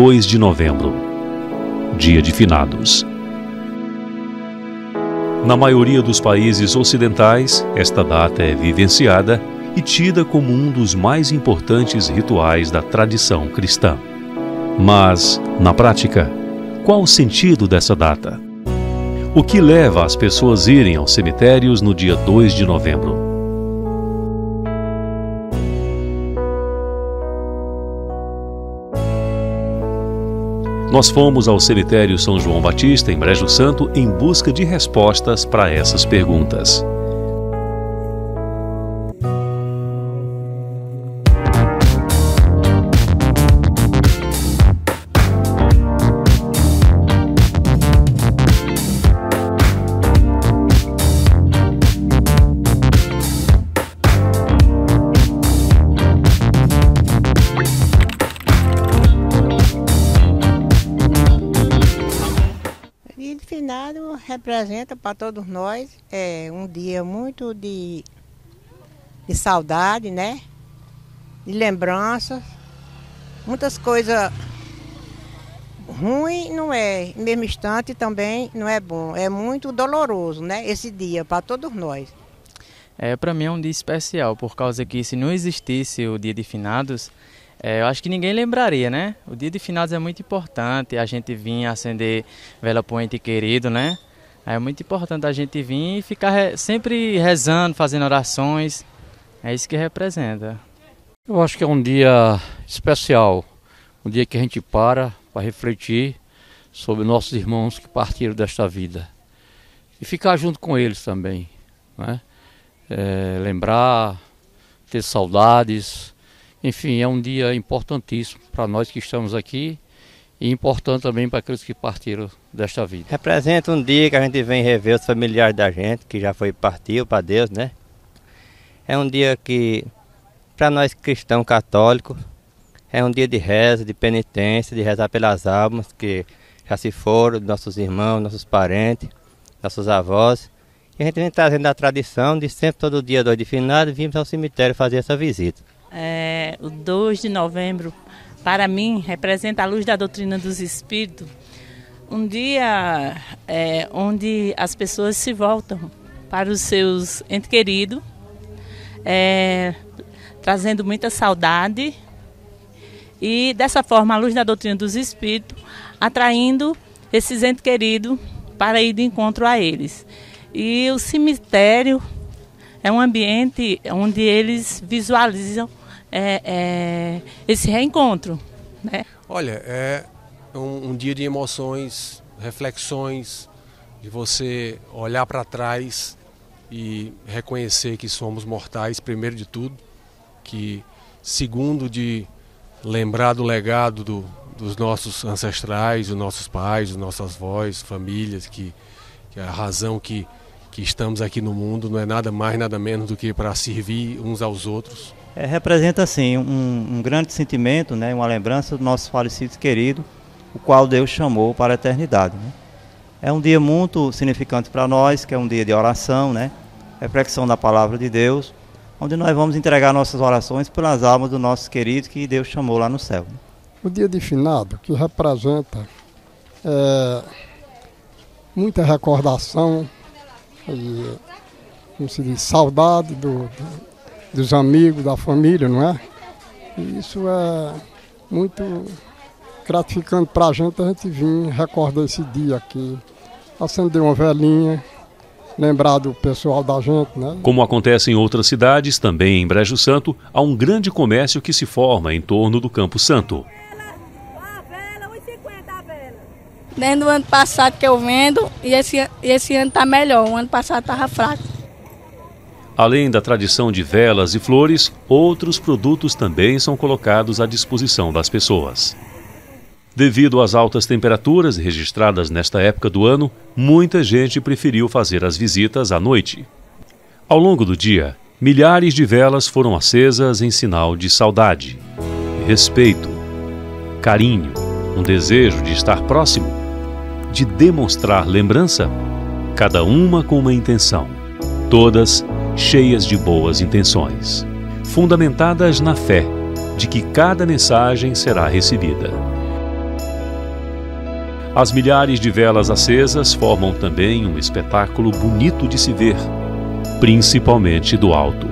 2 de novembro, Dia de Finados. Na maioria dos países ocidentais, esta data é vivenciada e tida como um dos mais importantes rituais da tradição cristã. Mas, na prática, qual o sentido dessa data? O que leva as pessoas a irem aos cemitérios no dia 2 de novembro? Nós fomos ao cemitério São João Batista, em Brejo Santo, em busca de respostas para essas perguntas. Finado representa para todos nós é um dia muito de, de saudade, né? De lembranças. Muitas coisas ruim não é, mesmo instante também não é bom. É muito doloroso, né? Esse dia para todos nós. É, para mim é um dia especial, por causa que se não existisse o dia de finados, é, eu acho que ninguém lembraria, né? O dia de finados é muito importante, a gente vir acender vela para o ente querido, né? É muito importante a gente vir e ficar re sempre rezando, fazendo orações. É isso que representa. Eu acho que é um dia especial, um dia que a gente para para refletir sobre nossos irmãos que partiram desta vida e ficar junto com eles também, né? É, lembrar, ter saudades enfim, é um dia importantíssimo para nós que estamos aqui e importante também para aqueles que partiram desta vida. Representa um dia que a gente vem rever os familiares da gente, que já foi partiu para Deus, né? É um dia que, para nós cristãos católicos, é um dia de reza, de penitência, de rezar pelas almas que já se foram, nossos irmãos, nossos parentes, nossos avós. E a gente vem trazendo a tradição de sempre, todo dia, dois de finado, vimos ao cemitério fazer essa visita. É, o 2 de novembro, para mim, representa a luz da doutrina dos espíritos. Um dia é, onde as pessoas se voltam para os seus entes queridos, é, trazendo muita saudade. E dessa forma, a luz da doutrina dos espíritos, atraindo esses entes queridos para ir de encontro a eles. E o cemitério é um ambiente onde eles visualizam é, é, esse reencontro. Né? Olha, é um, um dia de emoções, reflexões, de você olhar para trás e reconhecer que somos mortais, primeiro de tudo, que segundo de lembrar do legado do, dos nossos ancestrais, dos nossos pais, dos nossos avós, famílias, que, que a razão que, que estamos aqui no mundo não é nada mais, nada menos do que para servir uns aos outros, é, representa assim um, um, grande sentimento, né, uma lembrança do nosso falecido querido, o qual Deus chamou para a eternidade. Né? É um dia muito significante para nós, que é um dia de oração, né, reflexão da palavra de Deus, onde nós vamos entregar nossas orações pelas almas do nosso querido que Deus chamou lá no céu. Né? O dia de finado, que representa é, muita recordação, e, como se diz, saudade do, do dos amigos, da família, não é? E isso é muito gratificante para a gente, a gente vir recordar esse dia aqui, acender uma velhinha, lembrar do pessoal da gente, né? Como acontece em outras cidades, também em Brejo Santo, há um grande comércio que se forma em torno do Campo Santo. Desde o ano passado que eu vendo, e esse, esse ano está melhor, o ano passado estava fraco. Além da tradição de velas e flores, outros produtos também são colocados à disposição das pessoas. Devido às altas temperaturas registradas nesta época do ano, muita gente preferiu fazer as visitas à noite. Ao longo do dia, milhares de velas foram acesas em sinal de saudade, respeito, carinho, um desejo de estar próximo, de demonstrar lembrança, cada uma com uma intenção, todas cheias de boas intenções, fundamentadas na fé de que cada mensagem será recebida. As milhares de velas acesas formam também um espetáculo bonito de se ver, principalmente do alto.